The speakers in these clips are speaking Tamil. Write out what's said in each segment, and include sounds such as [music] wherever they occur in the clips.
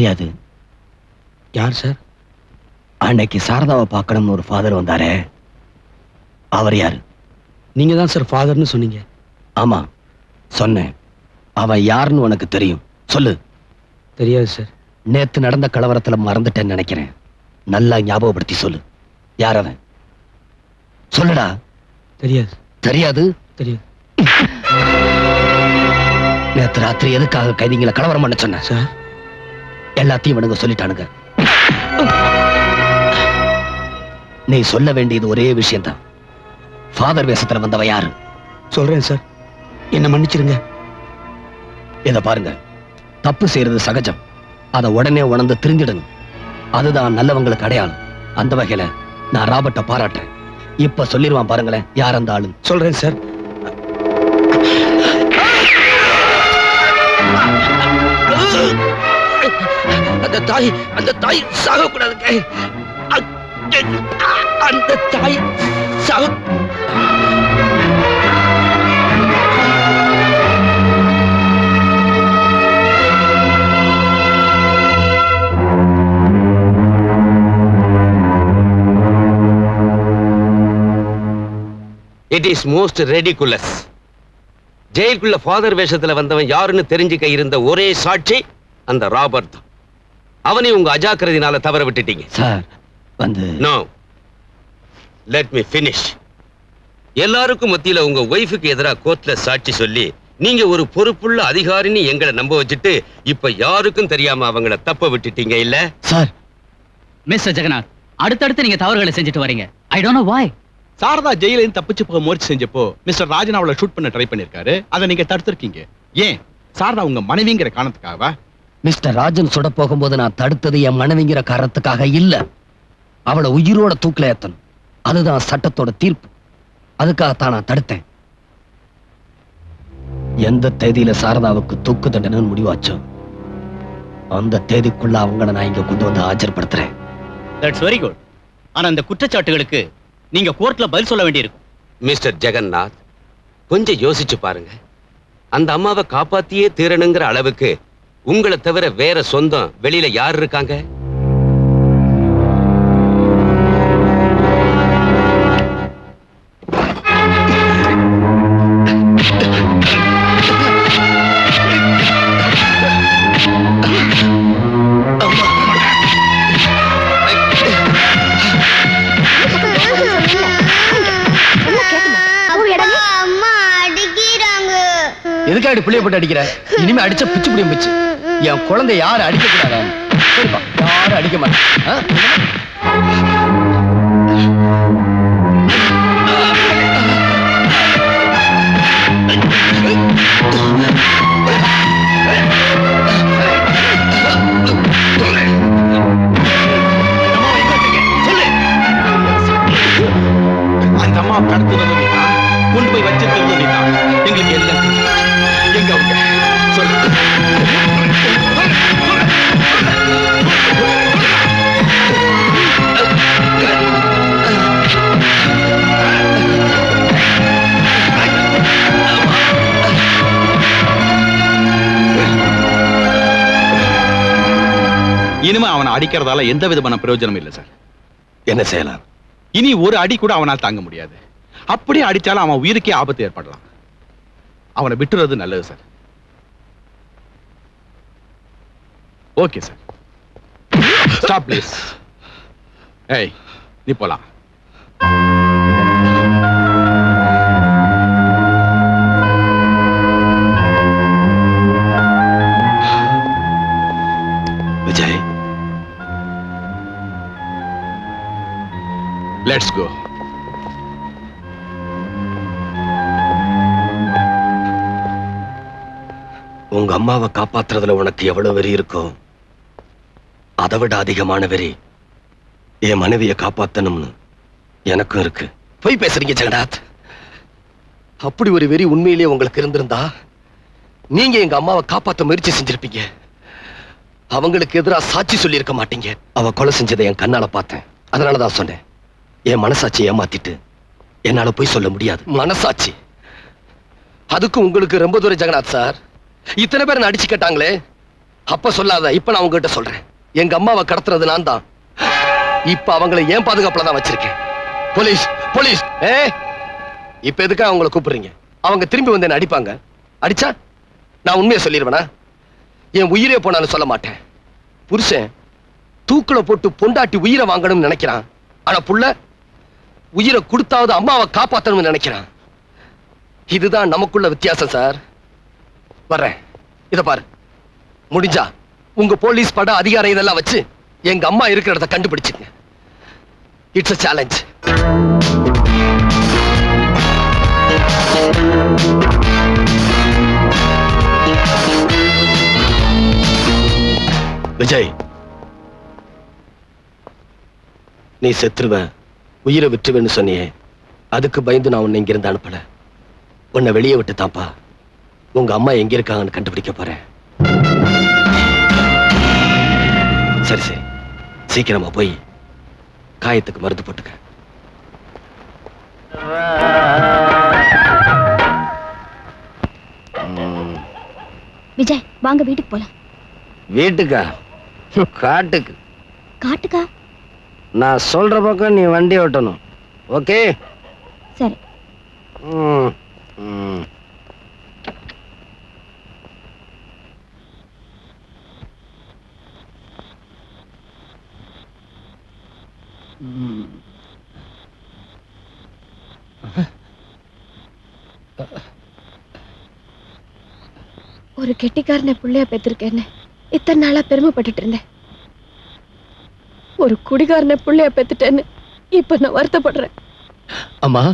தெரியாது. யார் சார்? அன்னைக்கு சாரதாவை பார்க்கணும்னு ஒரு ஃபாதர் வந்தாரே. அவர் யாரு? நீங்க தான் சார் ஃபாதர்னு சொன்னீங்க. ஆமா சொன்னேன். அவன் யாருன்னு உனக்கு தெரியும். சொல்லு. தெரியாது சார். நேத்து நடந்த கலவரத்துல மறந்துட்டேன்னு நினைக்கிறேன். நல்லா ஞாபகப்படுத்தி சொல்லு. யார் அவன்? சொல்லுடா. தெரியாது. தெரியாது? தெரியாது. [laughs] நேத்து ராத்திரி எதுக்காக கைதிங்களை கலவரம் பண்ண சொன்ன? சார். எல்லாத்தையும் இவனுங்க சொல்லிட்டானுங்க. நீ சொல்ல வேண்டியது ஒரே விஷயம்தான். ஃபாதர் வேஷத்துல வந்தவ யாரு? சொல்றேன் சார் என்ன மன்னிச்சிருங்க. இத பாருங்க. தப்பு செய்யறது சகஜம். அதை உடனே உணர்ந்து திருந்திடணும் அதுதான் நல்லவங்களுக்கு அடையாளம். அந்த வகையில நான் ராபர்ட்ட பாராட்டுறேன். இப்ப சொல்லிருவான் பாருங்களேன் யார் அந்த ஆளு? சொல்றேன் சார் அந்த தாய் அந்த தாய் சாகக்கூடாதுங்க. அந்த தாய் சாக இட் இஸ் மோஸ்ட் ரெடிகுலஸ் ஜெயிலுக்குள்ள ஃபாதர் வேஷத்துல வந்தவன் யாருன்னு தெரிஞ்சுக்க இருந்த ஒரே சாட்சி அந்த ராபர்ட் தான். அவனை உங்க அஜாக்கிரதினால தவற விட்டுட்டீங்க. சார் வந்து நோ லெட் மீ finish. எல்லாருக்கும் மத்தியில உங்க ஒய்ஃபுக்கு எதிராக கோர்ட்ல சாட்சி சொல்லி நீங்க ஒரு பொறுப்புள்ள அதிகாரின்னு எங்களை நம்ப வச்சுட்டு இப்ப யாருக்கும் தெரியாம அவங்கள தப்ப விட்டுட்டீங்க இல்ல? சார் மிஸ்டர் ஜெகநாத் அடுத்தடுத்து நீங்க தவறுகளை செஞ்சுட்டு வரீங்க. I don't know why Sharada ஜெயில இருந்து தப்பிச்சு போக முயற்சி செஞ்சப்போ மிஸ்டர் ராஜன் அவளை ஷூட் பண்ண ட்ரை பண்ணிருக்காரு. அதை நீங்க தடுத்திருக்கீங்க. ஏன்? சாரதா உங்க மனைவிங்கிற காரணத்துக்காகவா? மிஸ்டர் ராஜன் சுட போகும்போது நான் தடுத்தது என் மனைவிங்கிற காரணத்துக்காக இல்ல. அவளை உயிரோட தூக்கில ஏத்தணும். அதுதான் சட்டத்தோட தீர்ப்பு. அதுக்காகத்தான் நான் தடுத்தேன். எந்த தேதியில சாரதாவுக்கு தூக்கு தண்டனை முடிவாச்சோ அந்த தேதிக்குள்ள அவங்கள நான் இங்க கொண்டு வந்து ஆஜர்படுத்துறேன். தட்ஸ் வெரி குட் ஆனா இந்த குற்றச்சாட்டுகளுக்கு நீங்க கோர்ட்ல பதில் சொல்ல வேண்டியிருக்கும். மிஸ்டர் ஜெகநாத் கொஞ்சம் யோசிச்சு பாருங்க. அந்த அம்மாவை காப்பாத்தியே தீரணுங்கிற அளவுக்கு உங்களை தவிர வேற சொந்தம் வெளியில யார் இருக்காங்க அம்மா அடிக்கிறாங்க எதுக்காடி போட்டு அடிக்கிற இனிமே அடிச்ச பிச்சு புடியும் பிச்சு என் குழந்தை யாரும் அடிக்க கூடாது சரிப்பா யாரும் அடிக்க மாட்டேன் கொண்டு போய் வச்சிருக்கிறது நீதான் எங்களுக்கு எல்லாம் எங்க அவங்க? சொல்லு இனிமே அவனை அடிக்கிறதால எந்த விதமான பிரயோஜனம் இல்லை சார். என்ன செய்யலாம்? இனி ஒரு அடி கூட அவனால் தாங்க முடியாது. அப்படியே அடிச்சாலும் அவன் உயிருக்கே ஆபத்து ஏற்படலாம். அவனை விட்டுறது நல்லது sir. Okay sir. Stop please ஏய் நீ போலாம். லெட்ஸ் கோ உங்க அம்மாவை காப்பாத்துறதுல உனக்கு எவ்வளவு வெறி இருக்கோ அதை விட அதிகமான வெறி என் மனைவியை காப்பாத்தணும்னு எனக்கும் இருக்கு. போய் பேசுறீங்க ஜெகநாத். அப்படி ஒரு வெறி உண்மையிலேயே உங்களுக்கு இருந்திருந்தா நீங்க எங்க அம்மாவை காப்பாத்த முயற்சி செஞ்சிருப்பீங்க. அவங்களுக்கு எதிராக சாட்சி சொல்லியிருக்க மாட்டீங்க. அவ கொலை செஞ்சதை என் கண்ணால பார்த்தேன். அதனாலதான் சொன்னேன். என் மனசாட்சி ஏமாத்திட்டு என்னால போய் சொல்ல முடியாது. மனசாட்சி. அதுக்கு உங்களுக்கு ரொம்ப தூரம் ஜெகநாத் சார். இத்தனை பேர் அடிச்சு கேட்டாங்களே. அப்ப சொல்லாத இப்ப நான் உங்ககிட்ட சொல்றேன். எங்க அம்மாவை கடத்துறது நான் தான். இப்ப அவங்களை ஏன் பாதுகாப்புல தான் வச்சிருக்கேன். Police police. ஏ இப்ப எதுக்கா அவங்கள கூப்பிடுறீங்க? அவங்க திரும்பி வந்து என்ன அடிப்பாங்க. அடிச்சா நான் உண்மையை சொல்லிடுவேனா என் உயிரே போனாலும் சொல்ல மாட்டேன். புருஷன் தூக்குல போட்டு பொண்டாட்டி உயிரை வாங்கணும்னு நினைக்கிறான். ஆனா புள்ள உயிரை கொடுத்தாவது அம்மாவை காப்பாத்தணும்னு நினைக்கிறான். இதுதான் நமக்குள்ள வித்தியாசம் சார். வர்றேன். இத பாரு. முடிஞ்சா உங்க போலீஸ் பட அதிகாரம் இதெல்லாம் வச்சு எங்க அம்மா இருக்கிற இடத்த கண்டுபிடிச்சுங்க. இட்ஸ் அ சேலஞ்ச் விஜய் நீ செத்துருவேன் உயிரை விட்டுருவேன்னு சொன்னியே. அதுக்கு பயந்து நான் உன்னை இங்கிருந்து அனுப்பல. உன்னை வெளியே விட்டு தான்ப்பா உங்க அம்மா எங்க இருக்காங்கன்னு கண்டுபிடிக்க போறேன். சரி சரி. சீக்கிரமா போய் காயத்துக்கு மருந்து போட்டுக்க. விஜய் வாங்க வீட்டுக்கு போலாம். வீட்டுக்கா? காட்டுக்கு. காட்டுக்கா? நான் சொல்ற பக்கம் நீ வண்டி ஓட்டணும். ஓகே? சரி. ம் ம். ஒரு கெட்டிக்காரனை புள்ளைய பெற்றிருக்கேன்னு இத்தனை நாளா பெருமைப்பட்டுட்டு இருந்தேன். ஒரு குடிகாரனை புள்ளைய பெத்துட்டேன்னு இப்ப நான் வருத்தப்படுறேன். அம்மா.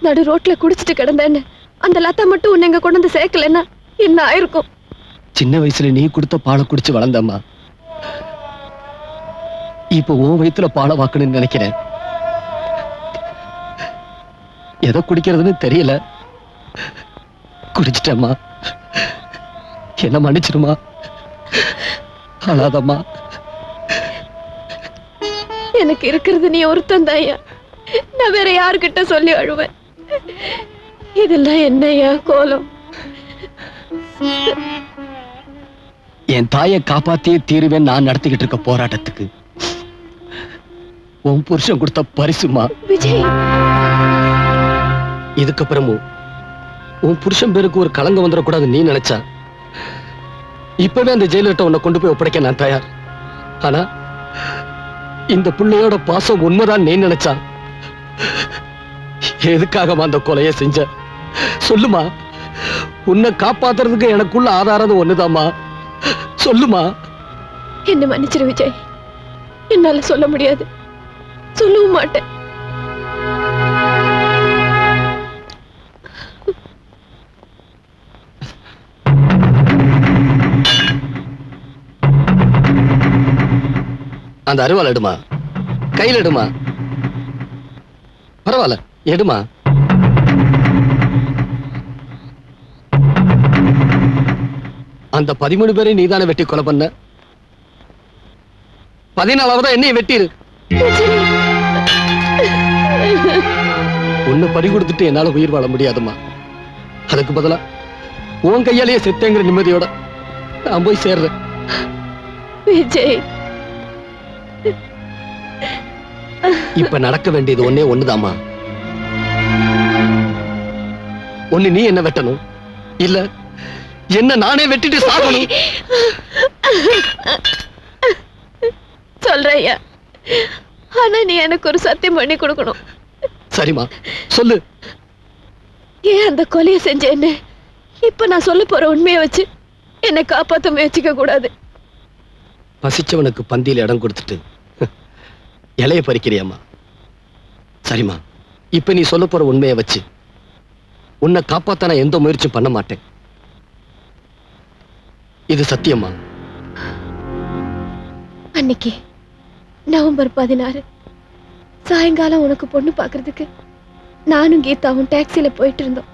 நடு ரோட்ல குடிச்சிட்டு கிடந்தேன்னு அந்த லதா மட்டும் உன்னை இங்க கொண்டு வந்து சேர்க்கலன்னா என்ன ஆயிருக்கும்? சின்ன வயசுல நீ கொடுத்த பாலை குடிச்சு வளர்ந்தம்மா. இப்ப உன் வயித்துல பாலை வாக்கணும்னு நினைக்கிறேன். எதை குடிக்கிறதுன்னு தெரியல. குடிச்சிட்டேம்மா. என்ன மன்னிச்சிருமா அழாதம்மா. எனக்கு இருக்கிறது நீ ஒருத்தன் நான் வேற யாருக்கிட்ட சொல்லி அழுவேன்? இதெல்லாம் என்னையா கோலம்? என் தாயை காப்பாத்தியே தீருவேன் நான் நடத்திக்கிட்டு இருக்க போராட்டத்துக்கு. உன் புருஷன் கொடுத்த பரிசுமா? விஜய். இதுக்கப்புறமும் உன் புருஷன் பேருக்கு ஒரு களங்கம் வந்துடக்கூடாது நீ நினைச்சா? இப்பவே அந்த ஜெயிலர்ட்ட உன்னை கொண்டு போய் ஒப்படைக்க நான் தயார். ஆனா இந்த பிள்ளையோட பாசம் உண்மைதான் நீ நினைச்சா? எதுக்காக அந்த கொலையை செஞ்ச? சொல்லுமா? உன்னை காப்பாத்துறதுக்கு எனக்குள்ள ஆதாரம் ஒண்ணுதாம்மா? சொல்லுமா? என்ன மன்னிச்சிரு விஜய். என்னால சொல்ல முடியாது. சொல்லவும் மாட்டேன். அந்த அருவாள் எடுமா? கையில் எடுமா? பரவாயில்ல எடுமா? அந்த பதிமூணு பேரை நீதானே வெட்டி கொலை பண்ண? பதினாலாவது என்னைய வெட்டிரு? உன்னை பறி கொடுத்துட்டு என்னால உயிர் வாழ முடியாதுமா அதுக்கு பதிலா உன் கையாலேயே செத்தேங்கிற நிம்மதியோட நான் போய் சேர்றேன். விஜய் இப்ப நடக்க வேண்டியது ஒண்ணே ஒண்ணுதாம்மா. ஒண்ணு நீ என்ன வெட்டணும்? இல்ல என்ன நானே வெட்டிட்டு சாகணும்? சொல்றையா ஆனா நீ எனக்கு ஒரு சத்தியம் பண்ணி கொடுக்கணும். சரிம்மா சொல்லு. ஏன் அந்த கொலையை செஞ்சேன்னு? இப்ப நான் சொல்ல போற உண்மையை வச்சு என்னை காப்பாத்த முயற்சிக்க கூடாது. பசிச்சவனுக்கு பந்தியில இடம் கொடுத்துட்டு இலைய பறிக்கிறியம்மா சரிம்மா. இப்ப நீ சொல்ல போற உண்மையை வச்சு. உன்னை காப்பாத்த நான் எந்த முயற்சியும் பண்ண மாட்டேன். இது சத்தியம்மா. அன்னைக்கு நவம்பர் பதினாறு. சாயங்காலம் உனக்கு பொண்ணு பாக்குறதுக்கு நானும் கீதாவும் டாக்ஸில போயிட்டு இருந்தோம்.